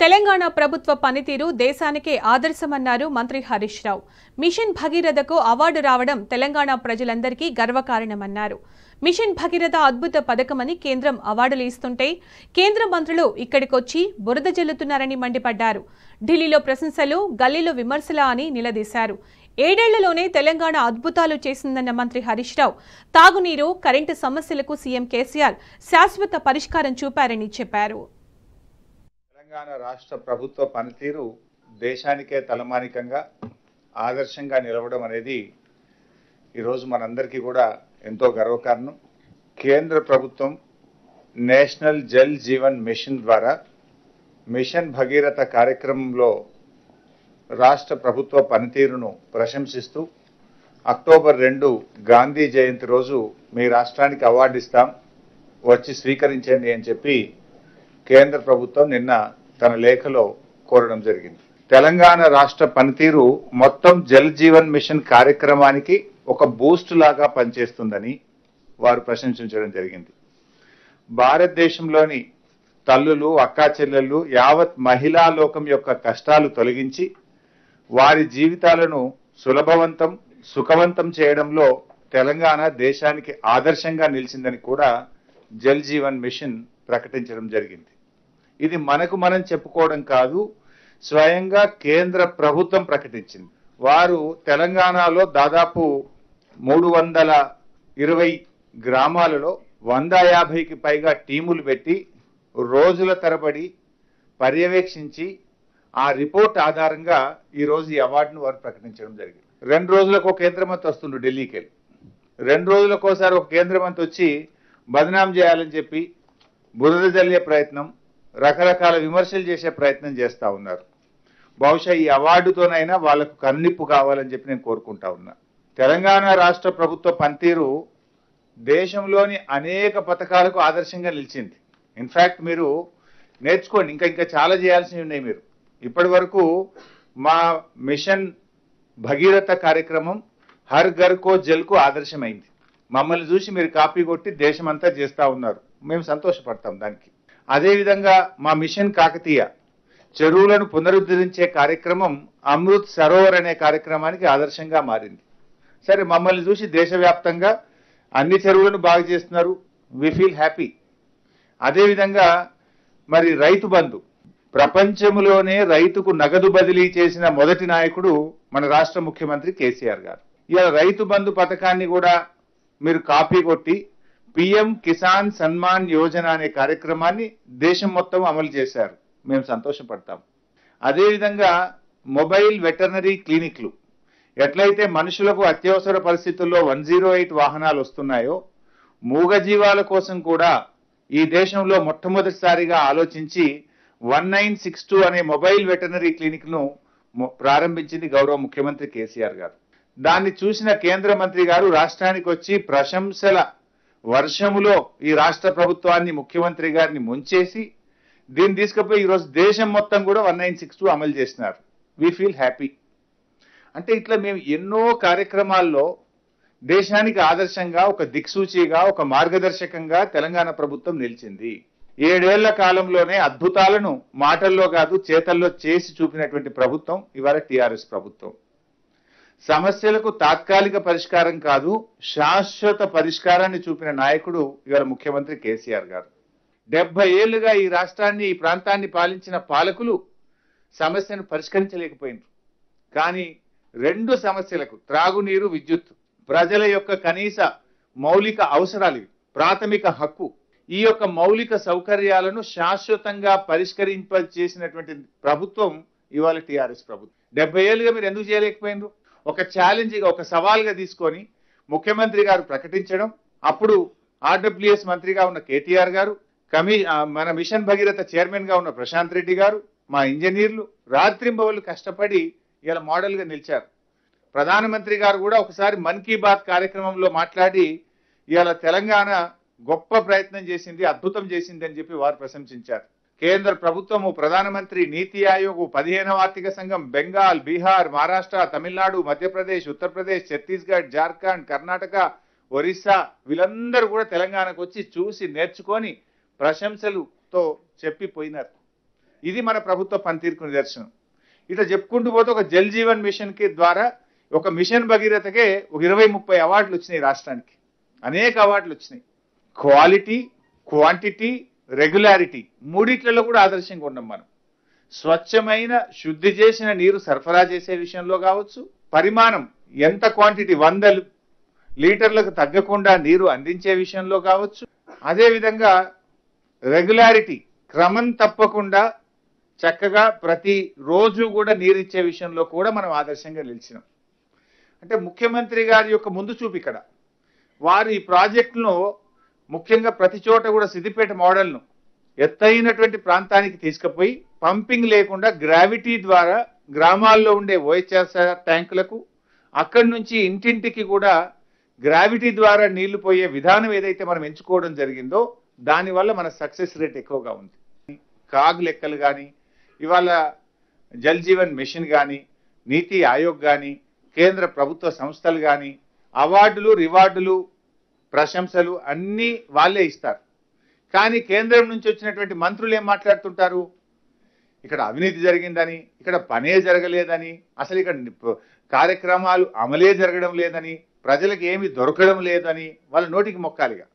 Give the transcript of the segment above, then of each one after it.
తెలంగాణ ప్రభుత్వ పనితీరు దేశానికే ఆదర్శమన్నారు మంత్రి హరీష్ రావు. మిషన్ భగీరథకు అవార్డు రావడం తెలంగాణ ప్రజలందరికీ గర్వకారణమన్నారు. మిషన్ భగీరథ అద్భుత పథకమని కేంద్రం అవార్డులు ఇస్తుంటే కేంద్ర మంత్రులు ఇక్కడికొచ్చి బురద జల్లుతున్నారని మండిపడ్డారు. ఢిల్లీలో ప్రశంసలు గల్లీలో విమర్శల అని నిలదీశారు. ఏడేళ్ళలోనే తెలంగాణ అద్భుతాలు చేసిందన్న మంత్రి హరీష్ రావు తాగునీరు కరెంటు సమస్యలకు సీఎం కేసీఆర్ శాశ్వత పరిష్కారం చూపారని చెప్పారు. తెలంగాణ రాష్ట్ర ప్రభుత్వ పనితీరు దేశానికే తలమానికంగా ఆదర్శంగా నిలవడం అనేది ఈరోజు మనందరికీ కూడా ఎంతో గర్వకారణం. కేంద్ర ప్రభుత్వం నేషనల్ జల్ జీవన్ మిషన్ ద్వారా మిషన్ భగీరథ కార్యక్రమంలో రాష్ట్ర ప్రభుత్వ పనితీరును ప్రశంసిస్తూ అక్టోబర్ రెండు గాంధీ జయంతి రోజు మీ రాష్ట్రానికి అవార్డు ఇస్తాం వచ్చి స్వీకరించండి అని చెప్పి కేంద్ర ప్రభుత్వం నిన్న తన లేఖలో కోరడం జరిగింది. తెలంగాణ రాష్ట్ర పనితీరు మొత్తం జల్ జీవన్ మిషన్ కార్యక్రమానికి ఒక బూస్ట్ లాగా పనిచేస్తుందని వారు ప్రశంసించడం జరిగింది. భారతదేశంలోని తల్లులు అక్కా చెల్లెళ్ళు యావత్ మహిళా లోకం యొక్క కష్టాలు తొలగించి వారి జీవితాలను సులభవంతం సుఖవంతం చేయడంలో తెలంగాణ దేశానికి ఆదర్శంగా నిలిచిందని కూడా జల్ జీవన్ మిషన్ ప్రకటించడం జరిగింది. ఇది మనకు మనం చెప్పుకోవడం కాదు స్వయంగా కేంద్ర ప్రభుత్వం ప్రకటించింది. వారు తెలంగాణలో దాదాపు మూడు వందల ఇరవై గ్రామాలలో వంద యాభైకి పైగా టీములు పెట్టి రోజుల తరబడి పర్యవేక్షించి ఆ రిపోర్ట్ ఆధారంగా ఈరోజు ఈ అవార్డును వారు ప్రకటించడం జరిగింది. రెండు రోజులకు ఒక కేంద్ర మంత్రి వస్తుండ్రు ఢిల్లీకి వెళ్ళి. రెండు రోజులకోసారి ఒక కేంద్ర మంత్రి వచ్చి బదనాం చేయాలని చెప్పి బురద జల్లే ప్రయత్నం రకరకాల విమర్శలు చేసే ప్రయత్నం చేస్తూ ఉన్నారు. బహుశా ఈ అవార్డుతోనైనా వాళ్ళకు కన్నిప్పు కావాలని చెప్పి నేను కోరుకుంటా ఉన్నా. తెలంగాణ రాష్ట్ర ప్రభుత్వ పనితీరు దేశంలోని అనేక పథకాలకు ఆదర్శంగా నిలిచింది. ఇన్ఫ్యాక్ట్ మీరు నేర్చుకోండి. ఇంకా ఇంకా చాలా చేయాల్సినవి ఉన్నాయి మీరు. ఇప్పటి వరకు మా మిషన్ భగీరథ కార్యక్రమం హర్ ఘర్ కో జల్కు ఆదర్శమైంది. మమ్మల్ని చూసి మీరు కాపీ కొట్టి దేశమంతా చేస్తూ ఉన్నారు. మేము సంతోషపడతాం దానికి. అదేవిధంగా మా మిషన్ కాకతీయ చెరువులను పునరుద్ధరించే కార్యక్రమం అమృత్ సరోవర్ అనే కార్యక్రమానికి ఆదర్శంగా మారింది. సరే మమ్మల్ని చూసి దేశవ్యాప్తంగా అన్ని చెరువులను బాగు చేస్తున్నారు. వి ఫీల్ హ్యాపీ అదేవిధంగా మరి రైతు బంధు ప్రపంచంలోనే రైతుకు నగదు బదిలీ చేసిన మొదటి నాయకుడు మన రాష్ట్ర ముఖ్యమంత్రి కేసీఆర్ గారు. ఇలా రైతు బంధు పథకాన్ని కూడా మీరు కాపీ కొట్టి పిఎం కిసాన్ సన్మాన్ యోజన అనే కార్యక్రమాన్ని దేశం మొత్తం అమలు చేశారు. మేము సంతోషపడతాం. అదేవిధంగా మొబైల్ వెటర్నరీ క్లినిక్లు ఎట్లయితే మనుషులకు అత్యవసర పరిస్థితుల్లో వన్ జీరో ఎయిట్ వాహనాలు వస్తున్నాయో మూగజీవాల కోసం కూడా ఈ దేశంలో మొట్టమొదటిసారిగా ఆలోచించి వన్ నైన్ సిక్స్ టూ అనే మొబైల్ వెటర్నరీ క్లినిక్ను మొ- ప్రారంభించింది గౌరవ ముఖ్యమంత్రి కేసీఆర్ గారు. దాన్ని చూసిన కేంద్ర మంత్రి గారు రాష్ట్రానికి వచ్చి ప్రశంసల వర్షములో ఈ రాష్ట్ర ప్రభుత్వాన్ని ముఖ్యమంత్రి గారిని ముంచేసి దీన్ని తీసుకుపోయి ఈరోజు దేశం మొత్తం కూడా వన్ నైన్ సిక్స్ టూ అమలు చేసినారు. వి ఫీల్ హ్యాపీ అంటే ఇట్లా మేము ఎన్నో కార్యక్రమాల్లో దేశానికి ఆదర్శంగా ఒక దిక్సూచిగా ఒక మార్గదర్శకంగా తెలంగాణ ప్రభుత్వం నిలిచింది. ఏడేళ్ళ కాలంలోనే అద్భుతాలను మాటల్లో కాదు చేతల్లో చేసి చూపినటువంటి ప్రభుత్వం ఇవాళ టీఆర్ఎస్ ప్రభుత్వం. సమస్యలకు తాత్కాలిక పరిష్కారం కాదు శాశ్వత పరిష్కారాన్ని చూపిన నాయకుడు ఇవాళ ముఖ్యమంత్రి కేసీఆర్ గారు. డెబ్బై ఏళ్ళుగా ఈ రాష్ట్రాన్ని ఈ ప్రాంతాన్ని పాలించిన పాలకులు సమస్యను పరిష్కరించలేకపోయినారు. కానీ రెండు సమస్యలకు త్రాగునీరు విద్యుత్ ప్రజల యొక్క కనీస మౌలిక అవసరాలు ప్రాథమిక హక్కు. ఈ యొక్క మౌలిక సౌకర్యాలను శాశ్వతంగా పరిష్కరింప చేసినటువంటి ప్రభుత్వం ఇవాళ టిఆర్ఎస్ ప్రభుత్వం. డెబ్బై ఏళ్ళుగా మీరు ఎందుకు చేయలేకపోయినారు? ఒక ఛాలెంజ్గా ఒక సవాల్గా తీసుకొని ముఖ్యమంత్రి గారు ప్రకటించడం అప్పుడు ఆర్డబ్ల్యూఎస్ మంత్రిగా ఉన్న కేటీఆర్ గారు కమి మన మిషన్ భగీరథ చైర్మన్గా ఉన్న ప్రశాంత్ రెడ్డి గారు మా ఇంజనీర్లు రాత్రింబవళ్ళు కష్టపడి ఇలా మోడల్గా నిలిచారు. ప్రధానమంత్రి గారు కూడా ఒకసారి మన్ కీ బాత్ కార్యక్రమంలో మాట్లాడి ఇవాళ తెలంగాణ గొప్ప ప్రయత్నం చేసింది అద్భుతం చేసింది అని చెప్పి వారు ప్రశంసించారు. కేంద్ర ప్రభుత్వము ప్రధానమంత్రి నీతి ఆయోగ్ పదిహేనవ ఆర్థిక సంఘం బెంగాల్ బీహార్ మహారాష్ట్ర తమిళనాడు మధ్యప్రదేశ్ ఉత్తరప్రదేశ్ ఛత్తీస్గఢ్ జార్ఖండ్ కర్ణాటక ఒరిస్సా వీళ్ళందరూ కూడా తెలంగాణకు వచ్చి చూసి నేర్చుకొని ప్రశంసలుతో చెప్పిపోయినారు. ఇది మన ప్రభుత్వ పనితీరుకు నిదర్శనం. ఇట్లా చెప్పుకుంటూ పోతే ఒక జల్ జీవన్ మిషన్కి ద్వారా ఒక మిషన్ భగీరథకే ఒక ఇరవై ముప్పై అవార్డులు వచ్చినాయి రాష్ట్రానికి. అనేక అవార్డులు వచ్చినాయి. Quality quantity regularity. మూడిట్లలో కూడా ఆదర్శంగా ఉన్నాం మనం. స్వచ్ఛమైన శుద్ధి చేసిన నీరు సరఫరా చేసే విషయంలో కావచ్చు. పరిమాణం ఎంత క్వాంటిటీ వంద లీటర్లకు తగ్గకుండా నీరు అందించే విషయంలో కావచ్చు. అదేవిధంగా రెగ్యులారిటీ క్రమం తప్పకుండా చక్కగా ప్రతి రోజు కూడా నీరు ఇచ్చే విషయంలో కూడా మనం ఆదర్శంగా నిలిచినాం. అంటే ముఖ్యమంత్రి గారి యొక్క ముందు చూపు ఇక్కడ. వారు ఈ ప్రాజెక్టును ముఖ్యంగా ప్రతి చోట కూడా సిద్దిపేట మోడల్ను ఎత్తైనటువంటి ప్రాంతానికి తీసుకుపోయి పంపింగ్ లేకుండా గ్రావిటీ ద్వారా గ్రామాల్లో ఉండే ఓహెచ్ఆర్ఆర్ ట్యాంకులకు అక్కడి నుంచి ఇంటింటికి కూడా గ్రావిటీ ద్వారా నీళ్ళు పోయే విధానం ఏదైతే మనం ఎంచుకోవడం జరిగిందో దానివల్ల మన సక్సెస్ రేట్ ఎక్కువగా ఉంది. కాగ్ లెక్కలు కానీ ఇవాళ జల్ జీవన్ మిషన్ కానీ నీతి ఆయోగ్ కానీ కేంద్ర ప్రభుత్వ సంస్థలు కానీ అవార్డులు రివార్డులు ప్రశంసలు అన్నీ వాళ్ళే ఇస్తారు. కానీ కేంద్రం నుంచి వచ్చినటువంటి మంత్రులు ఏం మాట్లాడుతుంటారు? ఇక్కడ అవినీతి జరిగిందని ఇక్కడ పనే జరగలేదని అసలు ఇక్కడ కార్యక్రమాలు అమలే జరగడం లేదని ప్రజలకు ఏమి దొరకడం లేదని వాళ్ళ నోటికి మొక్కాలిగా.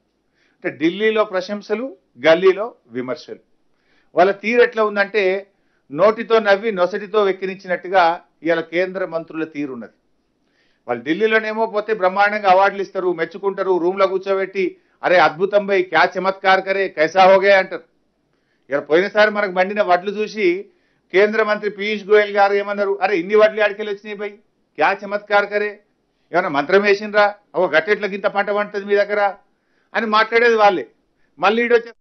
అంటే ఢిల్లీలో ప్రశంసలు గల్లీలో విమర్శలు. వాళ్ళ తీరు ఎట్లా ఉందంటే నోటితో నవ్వి నొసటితో వెక్కిరించినట్టుగా ఇవాళ కేంద్ర మంత్రుల తీరున్నది. వాళ్ళు ఢిల్లీలోనేమో పోతే బ్రహ్మాండంగా అవార్డులు ఇస్తారు మెచ్చుకుంటారు రూమ్లో కూర్చోబెట్టి అరే అద్భుతం బై క్యా చమత్కార్ కరే కైసా హోగే అంటారు. ఇక్కడ పోయినసారి మనకు మండిన వడ్లు చూసి కేంద్ర మంత్రి పీయూష్ గోయల్ గారు ఏమన్నారు? అరే ఇన్ని వడ్లు ఆడికెళ్ళి వచ్చినాయి బై? క్యా చమత్కార్ కరే ఏమన్నా మంత్రం వేసిండ్రా? ఒక గట్టెట్లకి ఇంత పంట పండుతుంది మీ దగ్గర? అని మాట్లాడేది వాళ్ళే. మళ్ళీ ఈడొచ్చే